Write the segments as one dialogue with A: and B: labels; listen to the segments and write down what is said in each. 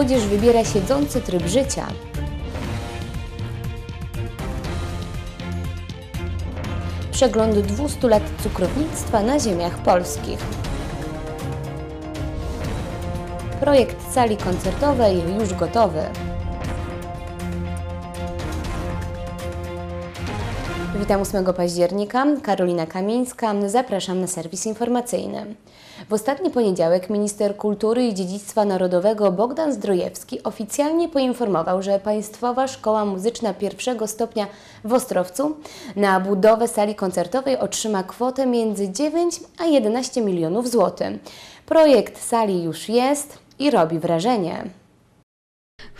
A: Młodzież wybiera siedzący tryb życia. Przegląd 200 lat cukrownictwa na ziemiach polskich. Projekt sali koncertowej już gotowy. Witam 8 października, Karolina Kamińska, zapraszam na serwis informacyjny. W ostatni poniedziałek minister kultury i dziedzictwa narodowego Bogdan Zdrojewski oficjalnie poinformował, że Państwowa Szkoła Muzyczna pierwszego stopnia w Ostrowcu na budowę sali koncertowej otrzyma kwotę między 9 a 11 milionów złotych. Projekt sali już jest i robi wrażenie.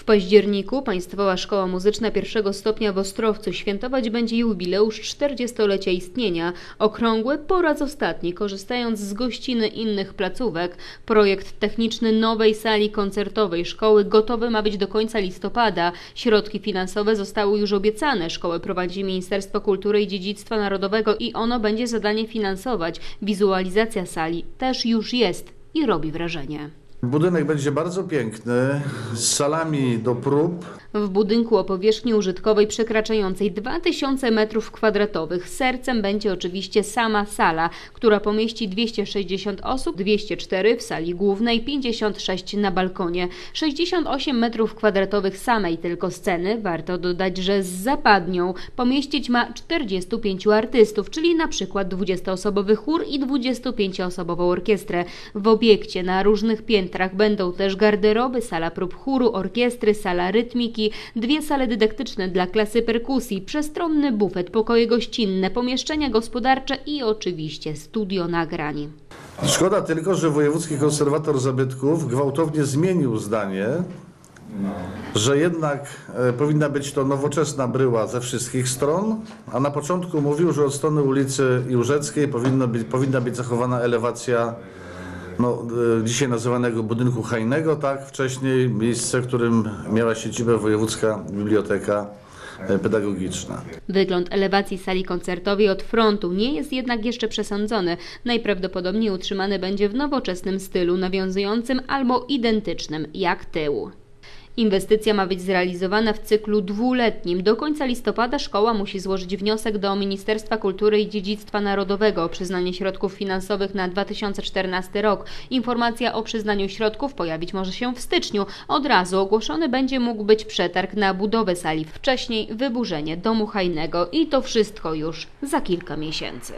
B: W październiku Państwowa Szkoła Muzyczna pierwszego stopnia w Ostrowcu świętować będzie jubileusz 40-lecia istnienia, okrągły po raz ostatni, korzystając z gościny innych placówek. Projekt techniczny nowej sali koncertowej szkoły gotowy ma być do końca listopada. Środki finansowe zostały już obiecane. Szkołę prowadzi Ministerstwo Kultury i Dziedzictwa Narodowego i ono będzie zadanie finansować. Wizualizacja sali też już jest i robi wrażenie.
C: Budynek będzie bardzo piękny, z salami do prób.
B: W budynku o powierzchni użytkowej przekraczającej 2000 m2 sercem będzie oczywiście sama sala, która pomieści 260 osób, 204 w sali głównej, 56 na balkonie, 68 m2 samej tylko sceny. Warto dodać, że z zapadnią pomieścić ma 45 artystów, czyli na przykład 20-osobowy chór i 25-osobową orkiestrę. W obiekcie na różnych piętrach będą też garderoby, sala prób chóru, orkiestry, sala rytmiki, dwie sale dydaktyczne dla klasy perkusji, przestronny bufet, pokoje gościnne, pomieszczenia gospodarcze i oczywiście studio nagrań.
C: Szkoda tylko, że Wojewódzki Konserwator Zabytków gwałtownie zmienił zdanie, że jednak e, powinna być to nowoczesna bryła ze wszystkich stron, a na początku mówił, że od strony ulicy Jórzeckiej powinno być, powinna być zachowana elewacja no, e, dzisiaj nazywanego budynku hajnego, tak, wcześniej miejsce, w którym miała siedzibę Wojewódzka Biblioteka e, Pedagogiczna.
B: Wygląd elewacji sali koncertowej od frontu nie jest jednak jeszcze przesądzony. Najprawdopodobniej utrzymany będzie w nowoczesnym stylu, nawiązującym albo identycznym jak tył. Inwestycja ma być zrealizowana w cyklu dwuletnim. Do końca listopada szkoła musi złożyć wniosek do Ministerstwa Kultury i Dziedzictwa Narodowego o przyznanie środków finansowych na 2014 rok. Informacja o przyznaniu środków pojawić może się w styczniu. Od razu ogłoszony będzie mógł być przetarg na budowę sali. Wcześniej wyburzenie domu hajnego i to wszystko już za kilka miesięcy.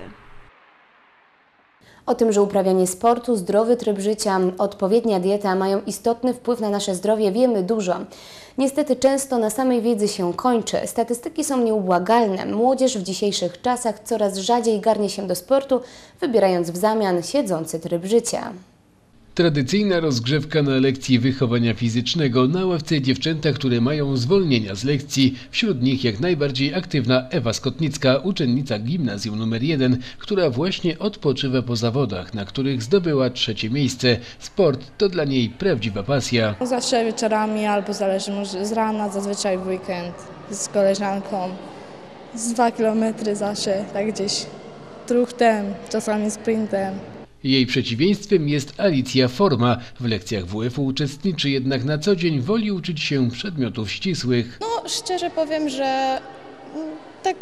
A: O tym, że uprawianie sportu, zdrowy tryb życia, odpowiednia dieta mają istotny wpływ na nasze zdrowie, wiemy dużo. Niestety często na samej wiedzy się kończy. Statystyki są nieubłagalne. Młodzież w dzisiejszych czasach coraz rzadziej garnie się do sportu, wybierając w zamian siedzący tryb życia.
D: Tradycyjna rozgrzewka na lekcji wychowania fizycznego. Na ławce dziewczęta, które mają zwolnienia z lekcji. Wśród nich jak najbardziej aktywna Ewa Skotnicka, uczennica gimnazjum nr 1, która właśnie odpoczywa po zawodach, na których zdobyła trzecie miejsce. Sport to dla niej prawdziwa pasja.
E: Zawsze wieczorami albo zależy może z rana, zazwyczaj w weekend z koleżanką. Z dwa kilometry zawsze, tak gdzieś truchtem, czasami sprintem.
D: Jej przeciwieństwem jest Alicja Forma. W lekcjach WF-u uczestniczy jednak na co dzień woli uczyć się przedmiotów ścisłych.
F: No, szczerze powiem, że mm, tak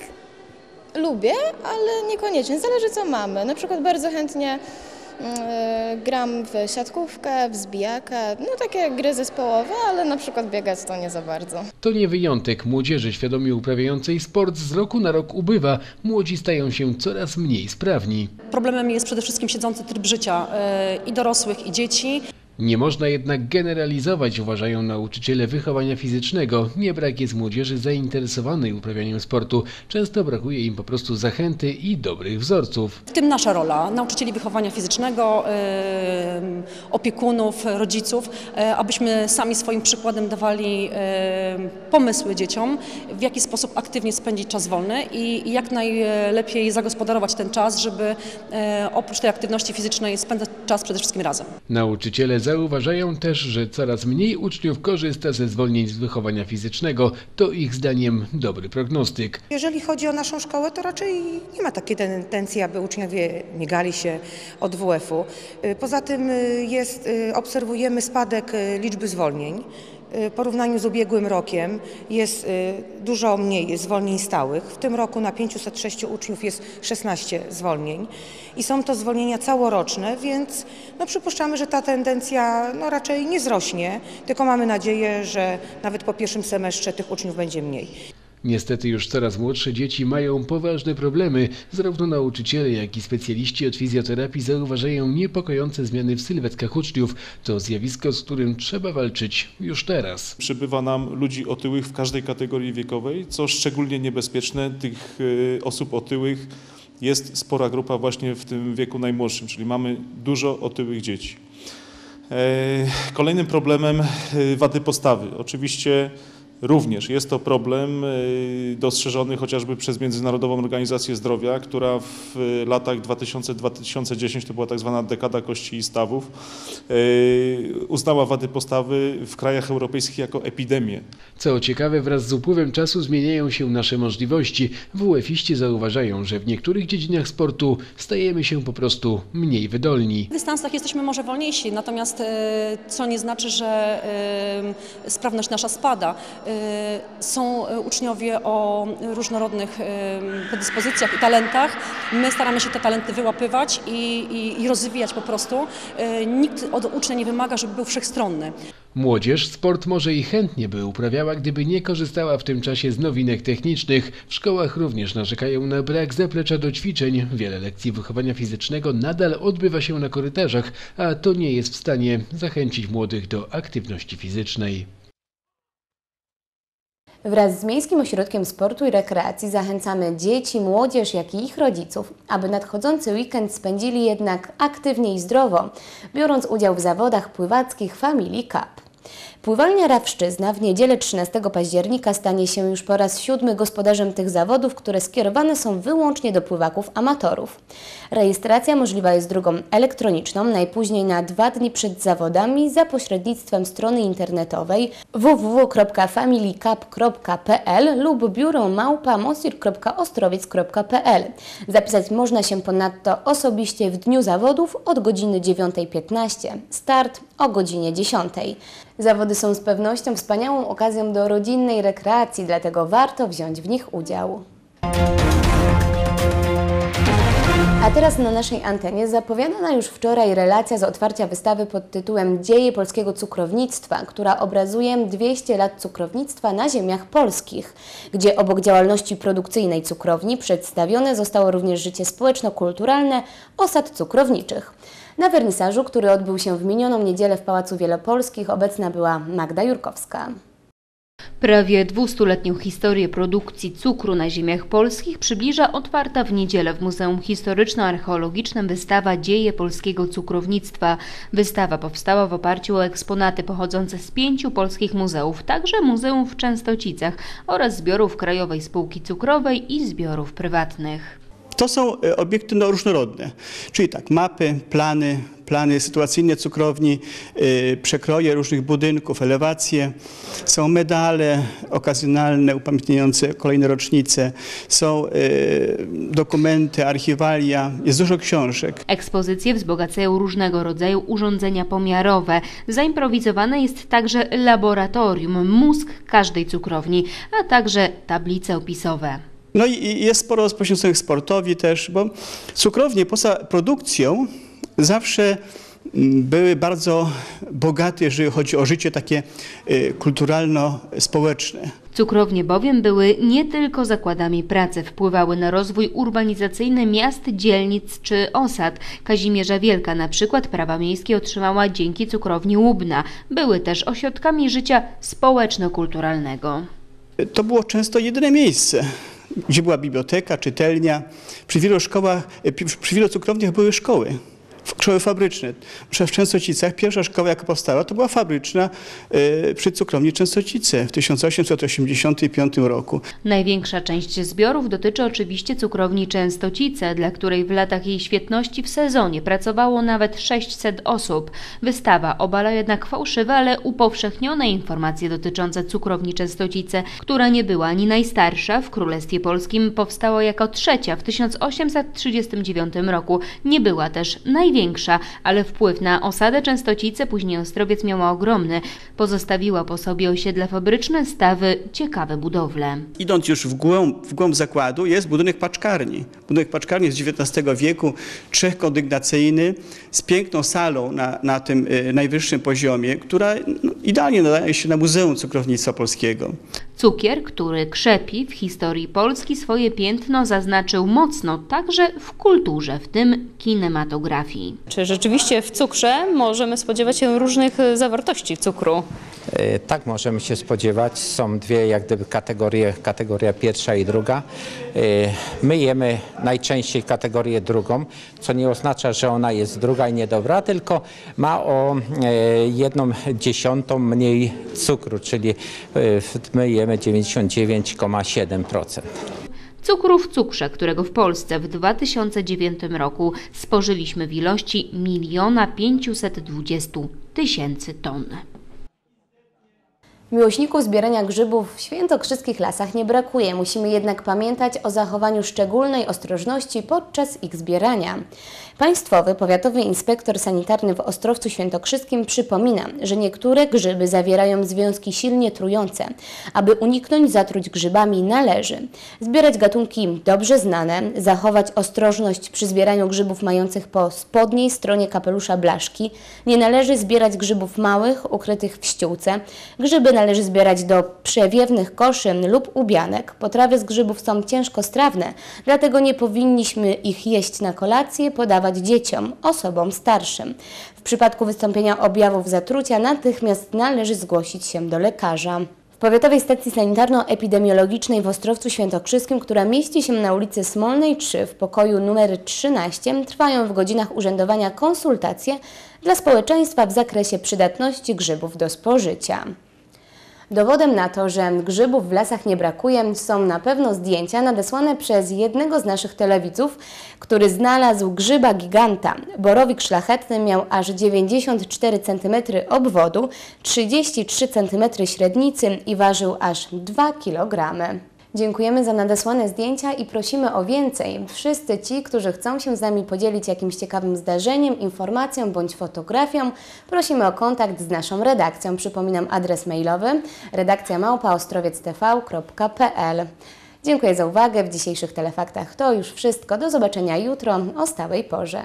F: lubię, ale niekoniecznie. Zależy co mamy. Na przykład bardzo chętnie gram w siatkówkę, w zbijakę, no takie gry zespołowe, ale na przykład biegać to nie za bardzo.
D: To nie wyjątek. Młodzieży świadomie uprawiającej sport z roku na rok ubywa. Młodzi stają się coraz mniej sprawni.
G: Problemem jest przede wszystkim siedzący tryb życia e, i dorosłych, i dzieci.
D: Nie można jednak generalizować, uważają nauczyciele wychowania fizycznego. Nie brak jest młodzieży zainteresowanej uprawianiem sportu. Często brakuje im po prostu zachęty i dobrych wzorców.
G: W tym nasza rola, nauczycieli wychowania fizycznego, opiekunów, rodziców, e, abyśmy sami swoim przykładem dawali pomysły dzieciom, w jaki sposób aktywnie spędzić czas wolny i i jak najlepiej zagospodarować ten czas, żeby e, oprócz tej aktywności fizycznej spędzać czas przede wszystkim razem.
D: Nauczyciele zauważają też, że coraz mniej uczniów korzysta ze zwolnień z wychowania fizycznego. To ich zdaniem dobry prognostyk.
H: Jeżeli chodzi o naszą szkołę, to raczej nie ma takiej tendencji, aby uczniowie miegali się od WF-u. Y, Poza tym y, jest, y, obserwujemy spadek liczby zwolnień. Y, W porównaniu z ubiegłym rokiem jest y, dużo mniej zwolnień stałych. W tym roku na 506 uczniów jest 16 zwolnień i są to zwolnienia całoroczne, więc no, przypuszczamy, że ta tendencja no, raczej nie wzrośnie, tylko mamy nadzieję, że nawet po pierwszym semestrze tych uczniów będzie mniej.
D: Niestety już coraz młodsze dzieci mają poważne problemy. Zarówno nauczyciele, jak i specjaliści od fizjoterapii zauważają niepokojące zmiany w sylwetkach uczniów. To zjawisko, z którym trzeba walczyć już teraz.
I: Przybywa nam ludzi otyłych w każdej kategorii wiekowej, co szczególnie niebezpieczne. Tych y, osób otyłych jest spora grupa właśnie w tym wieku najmłodszym, czyli mamy dużo otyłych dzieci. E, Kolejnym problemem y, wady postawy. Oczywiście również jest to problem y, dostrzeżony chociażby przez Międzynarodową Organizację Zdrowia, która w y, latach 2000-2010, to była tak zwana dekada kości i stawów, y, uznała wady postawy w krajach europejskich jako epidemię.
D: Co ciekawe, wraz z upływem czasu zmieniają się nasze możliwości. WF-iści zauważają, że w niektórych dziedzinach sportu stajemy się po prostu mniej wydolni.
G: W dystansach jesteśmy może wolniejsi, natomiast co nie znaczy, że sprawność nasza spada. E, Są e, uczniowie o różnorodnych e, predyspozycjach i talentach. My staramy się te talenty wyłapywać i, i, i rozwijać po prostu. Nikt od ucznia nie wymaga, żeby był wszechstronny.
D: Młodzież sport może i chętnie by uprawiała, gdyby nie korzystała w tym czasie z nowinek technicznych. W szkołach również narzekają na brak zaplecza do ćwiczeń. Wiele lekcji wychowania fizycznego nadal odbywa się na korytarzach, a to nie jest w stanie zachęcić młodych do aktywności fizycznej.
A: Wraz z Miejskim Ośrodkiem Sportu i Rekreacji zachęcamy dzieci, młodzież, jak i ich rodziców, aby nadchodzący weekend spędzili jednak aktywnie i zdrowo, biorąc udział w zawodach pływackich Family Cup. Pływalnia Rawszczyzna w niedzielę 13 października stanie się już po raz siódmy gospodarzem tych zawodów, które skierowane są wyłącznie do pływaków amatorów. Rejestracja możliwa jest drogą elektroniczną najpóźniej na dwa dni przed zawodami za pośrednictwem strony internetowej www.familycup.pl lub biuro małpa mosir.ostrowiec.pl. Zapisać można się ponadto osobiście w dniu zawodów od godziny 9.15. Start o godzinie 10. Zawody są z pewnością wspaniałą okazją do rodzinnej rekreacji, dlatego warto wziąć w nich udział. A teraz na naszej antenie zapowiadana już wczoraj relacja z otwarcia wystawy pod tytułem Dzieje polskiego cukrownictwa, która obrazuje 200 lat cukrownictwa na ziemiach polskich, gdzie obok działalności produkcyjnej cukrowni przedstawione zostało również życie społeczno-kulturalne osad cukrowniczych. Na wernisażu, który odbył się w minioną niedzielę w Pałacu Wielopolskich, obecna była Magda Jurkowska.
B: Prawie dwustuletnią historię produkcji cukru na ziemiach polskich przybliża otwarta w niedzielę w Muzeum Historyczno-Archeologicznym wystawa Dzieje polskiego cukrownictwa. Wystawa powstała w oparciu o eksponaty pochodzące z pięciu polskich muzeów, także muzeum w Częstocicach oraz zbiorów Krajowej Spółki Cukrowej i zbiorów prywatnych.
J: To są e, obiekty no, różnorodne, czyli tak mapy, plany, plany sytuacyjne cukrowni, y, przekroje różnych budynków, elewacje, są medale okazjonalne upamiętniające kolejne rocznice, są y, dokumenty, archiwalia, jest dużo książek.
B: Ekspozycje wzbogacają różnego rodzaju urządzenia pomiarowe. Zaimprowizowane jest także laboratorium, mózg każdej cukrowni, a także tablice opisowe.
J: No i jest sporo poświęconych sportowi też, bo cukrownie poza produkcją zawsze mm, były bardzo bogate, jeżeli chodzi o życie takie y, kulturalno-społeczne.
B: Cukrownie bowiem były nie tylko zakładami pracy, wpływały na rozwój urbanizacyjny miast, dzielnic czy osad. Kazimierza Wielka na przykład prawa miejskie otrzymała dzięki cukrowni Łubna. Były też ośrodkami życia społeczno-kulturalnego.
J: To było często jedyne miejsce, gdzie była biblioteka, czytelnia. Przy wielu szkołach, przy przy wielu cukrowniach były szkoły. Szkoły fabryczne. W Częstocicach pierwsza szkoła, jaka powstała, to była fabryczna y, przy cukrowni Częstocice w 1885 roku.
B: Największa część zbiorów dotyczy oczywiście cukrowni Częstocice, dla której w latach jej świetności w sezonie pracowało nawet 600 osób. Wystawa obala jednak fałszywe, ale upowszechnione informacje dotyczące cukrowni Częstocice, która nie była ani najstarsza w Królestwie Polskim, powstała jako trzecia w 1839 roku. Nie była też największa, ale wpływ na osadę Częstocice, później Ostrowiec miała ogromny. Pozostawiła po sobie osiedle fabryczne, stawy, ciekawe budowle.
J: Idąc już w głąb, w głąb zakładu jest budynek paczkarni. Budynek paczkarni z XIX wieku, trzechkondygnacyjny, z piękną salą na, na tym y, najwyższym poziomie, która no, idealnie nadaje się na Muzeum Cukrownictwa Polskiego.
B: Cukier, który krzepi w historii Polski, swoje piętno zaznaczył mocno także w kulturze, w tym kinematografii.
K: Czy rzeczywiście w cukrze możemy spodziewać się różnych zawartości cukru?
L: E, Tak możemy się spodziewać. Są dwie jak gdyby kategorie, kategoria pierwsza i druga. E, My jemy najczęściej kategorię drugą, co nie oznacza, że ona jest druga i niedobra, tylko ma o e, jedną dziesiątą mniej cukru, czyli my jemy 99,7%.
B: Cukru w cukrze, którego w Polsce w 2009 roku spożyliśmy w ilości 1 520 tysięcy ton.
A: Miłośników zbierania grzybów w świętokrzyskich lasach nie brakuje. Musimy jednak pamiętać o zachowaniu szczególnej ostrożności podczas ich zbierania. Państwowy Powiatowy Inspektor Sanitarny w Ostrowcu Świętokrzyskim przypomina, że niektóre grzyby zawierają związki silnie trujące. Aby uniknąć zatruć grzybami należy zbierać gatunki dobrze znane, zachować ostrożność przy zbieraniu grzybów mających po spodniej stronie kapelusza blaszki, nie należy zbierać grzybów małych, ukrytych w ściółce, grzyby należy zbierać do przewiewnych koszy lub ubianek. Potrawy z grzybów są ciężkostrawne, dlatego nie powinniśmy ich jeść na kolację, podawać dzieciom, osobom starszym. W przypadku wystąpienia objawów zatrucia natychmiast należy zgłosić się do lekarza. W Powiatowej Stacji Sanitarno-Epidemiologicznej w Ostrowcu Świętokrzyskim, która mieści się na ulicy Smolnej 3 w pokoju numer 13, trwają w godzinach urzędowania konsultacje dla społeczeństwa w zakresie przydatności grzybów do spożycia. Dowodem na to, że grzybów w lasach nie brakuje, są na pewno zdjęcia nadesłane przez jednego z naszych telewidzów, który znalazł grzyba giganta. Borowik szlachetny miał aż 94 cm obwodu, 33 cm średnicy i ważył aż 2 kg. Dziękujemy za nadesłane zdjęcia i prosimy o więcej. Wszyscy ci, którzy chcą się z nami podzielić jakimś ciekawym zdarzeniem, informacją bądź fotografią, prosimy o kontakt z naszą redakcją. Przypominam adres mailowy redakcja małpaostrowiectv.pl. Dziękuję za uwagę w dzisiejszych telefaktach. To już wszystko. Do zobaczenia jutro o stałej porze.